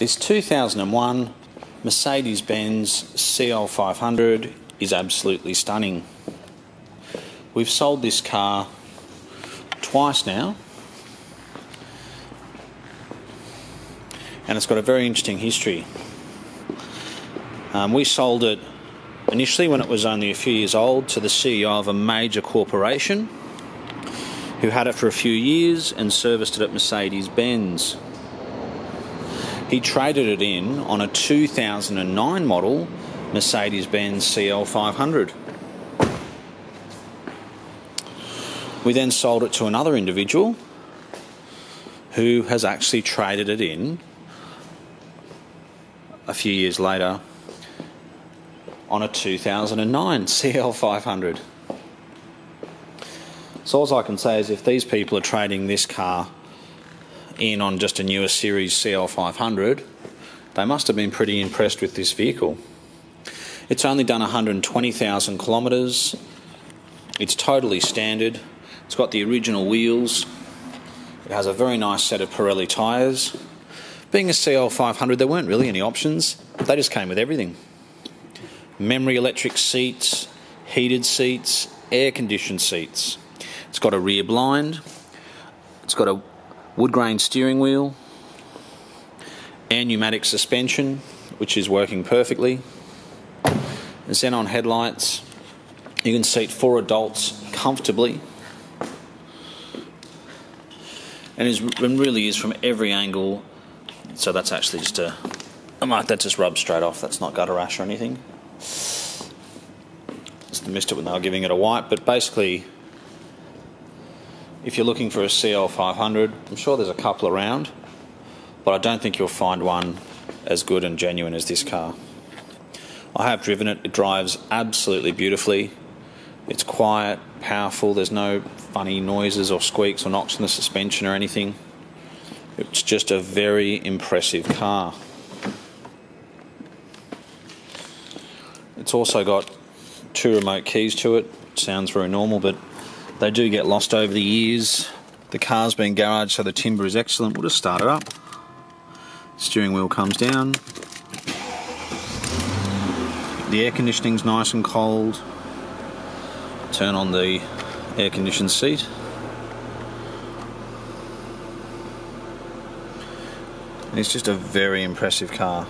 This 2001 Mercedes Benz CL500 is absolutely stunning. We've sold this car twice now, and it's got a very interesting history. Um, we sold it initially when it was only a few years old to the CEO of a major corporation who had it for a few years and serviced it at Mercedes Benz. He traded it in on a 2009 model Mercedes Benz CL500. We then sold it to another individual who has actually traded it in a few years later on a 2009 CL500. So all I can say is if these people are trading this car in on just a newer series CL500, they must have been pretty impressed with this vehicle. It's only done 120,000 kilometres. It's totally standard. It's got the original wheels. It has a very nice set of Pirelli tyres. Being a CL500, there weren't really any options. They just came with everything. Memory electric seats, heated seats, air conditioned seats. It's got a rear blind. It's got a wood grain steering wheel and pneumatic suspension, which is working perfectly. Xenon headlights. You can seat four adults comfortably. And it really is from every angle. So that's actually just a. I might that just rubs straight off. That's not gutter rash or anything. Just missed it when they were giving it a wipe, but basically if you're looking for a CL500, I'm sure there's a couple around, but I don't think you'll find one as good and genuine as this car. I have driven it, it drives absolutely beautifully. It's quiet, powerful, there's no funny noises or squeaks or knocks in the suspension or anything. It's just a very impressive car. It's also got two remote keys to it. Sounds very normal, but they do get lost over the years. The car's been garaged, so the timber is excellent. We'll just start it up. Steering wheel comes down. The air conditioning's nice and cold. Turn on the air conditioned seat. It's just a very impressive car.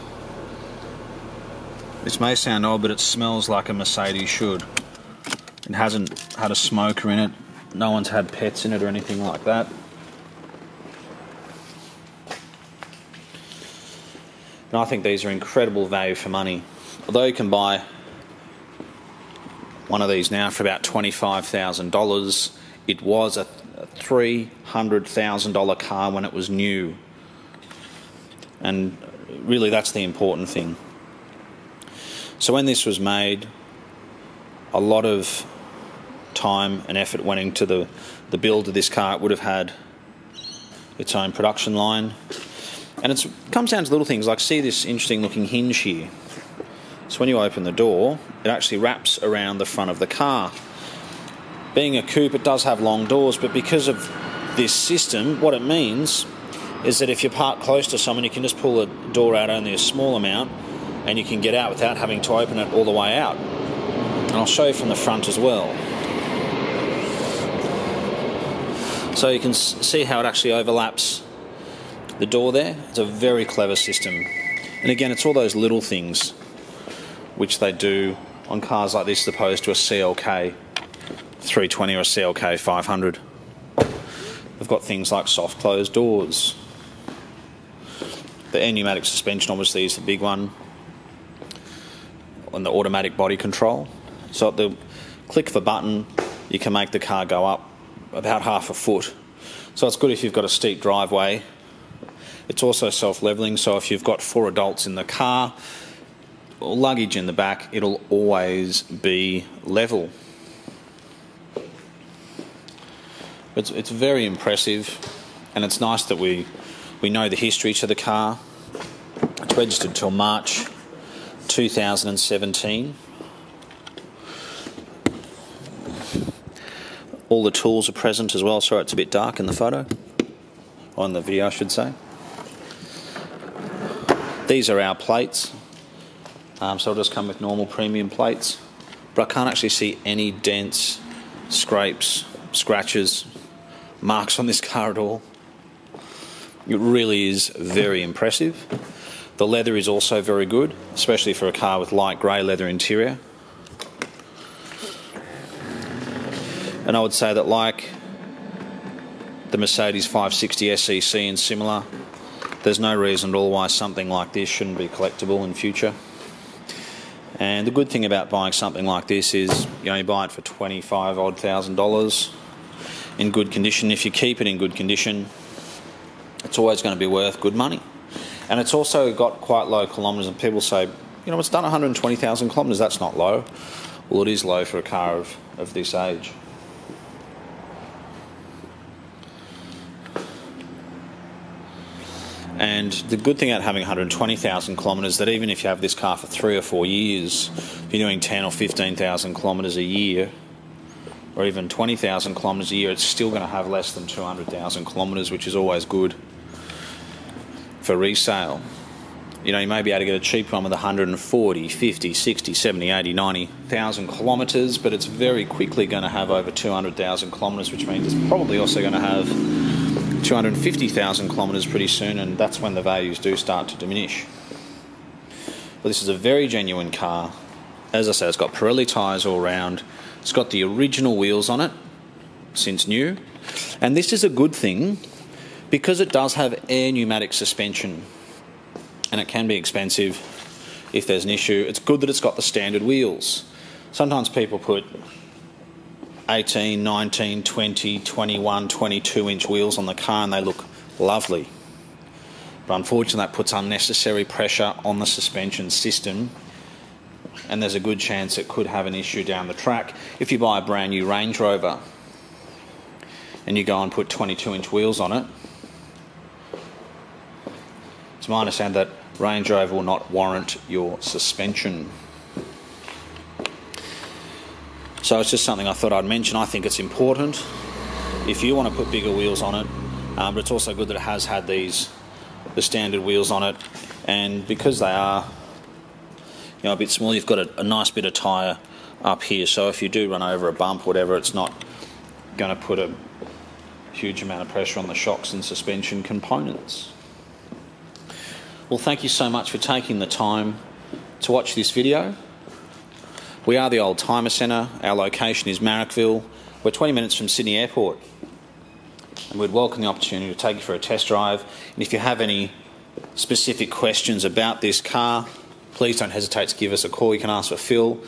This may sound odd, but it smells like a Mercedes should. It hasn't had a smoker in it. No one's had pets in it or anything like that. And I think these are incredible value for money. Although you can buy one of these now for about $25,000, it was a $300,000 car when it was new. And really, that's the important thing. So, when this was made, a lot of time and effort went into the, the build of this car. It would have had its own production line. And it comes down to little things like see this interesting looking hinge here. So when you open the door, it actually wraps around the front of the car. Being a coupe, it does have long doors, but because of this system, what it means is that if you're parked close to someone, you can just pull the door out only a small amount and you can get out without having to open it all the way out. And I'll show you from the front as well. So you can see how it actually overlaps the door there. It's a very clever system. And again, it's all those little things which they do on cars like this as opposed to a CLK 320 or a CLK 500. They've got things like soft closed doors. The pneumatic suspension obviously is the big one. And the automatic body control. So at the click of a button, you can make the car go up about half a foot. So it's good if you've got a steep driveway. It's also self levelling, so if you've got four adults in the car or luggage in the back, it'll always be level. It's, it's very impressive, and it's nice that we, we know the history to the car. It's registered till March 2017. All the tools are present as well. Sorry, it's a bit dark in the photo, on the video, I should say. These are our plates, um, so it'll just come with normal premium plates. But I can't actually see any dents, scrapes, scratches, marks on this car at all. It really is very impressive. The leather is also very good, especially for a car with light grey leather interior. And I would say that, like the Mercedes 560 SEC and similar, there's no reason at all why something like this shouldn't be collectible in future. And the good thing about buying something like this is you only buy it for 25 odd thousand dollars in good condition. If you keep it in good condition, it's always going to be worth good money. And it's also got quite low kilometres, and people say, you know, it's done 120,000 kilometres, that's not low. Well, it is low for a car of, of this age. And the good thing about having 120,000 kilometres is that even if you have this car for three or four years, if you're doing 10 or 15,000 kilometres a year, or even 20,000 kilometres a year, it's still going to have less than 200,000 kilometres, which is always good for resale. You know, you may be able to get a cheap one with 140, 50, 60, 70, 80, 90,000 kilometres, but it's very quickly going to have over 200,000 kilometres, which means it's probably also going to have 250,000 kilometres pretty soon, and that's when the values do start to diminish. But this is a very genuine car. As I said, it's got Pirelli tyres all round. It's got the original wheels on it, since new. And this is a good thing because it does have air pneumatic suspension and it can be expensive if there's an issue. It's good that it's got the standard wheels. Sometimes people put 18, 19, 20, 21, 22 inch wheels on the car and they look lovely. But unfortunately, that puts unnecessary pressure on the suspension system and there's a good chance it could have an issue down the track. If you buy a brand new Range Rover and you go and put 22 inch wheels on it, it's my understanding that Range Rover will not warrant your suspension. So it's just something I thought I'd mention. I think it's important if you want to put bigger wheels on it, um, but it's also good that it has had these the standard wheels on it, and because they are you know a bit small, you've got a, a nice bit of tyre up here. So if you do run over a bump, whatever, it's not going to put a huge amount of pressure on the shocks and suspension components. Well, thank you so much for taking the time to watch this video. We are the Oldtimer Centre. Our location is Marrickville. We're 20 minutes from Sydney Airport. And we'd welcome the opportunity to take you for a test drive. And if you have any specific questions about this car, please don't hesitate to give us a call. You can ask for Phil.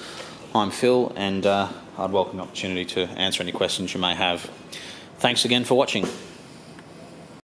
I'm Phil, and uh, I'd welcome the opportunity to answer any questions you may have. Thanks again for watching.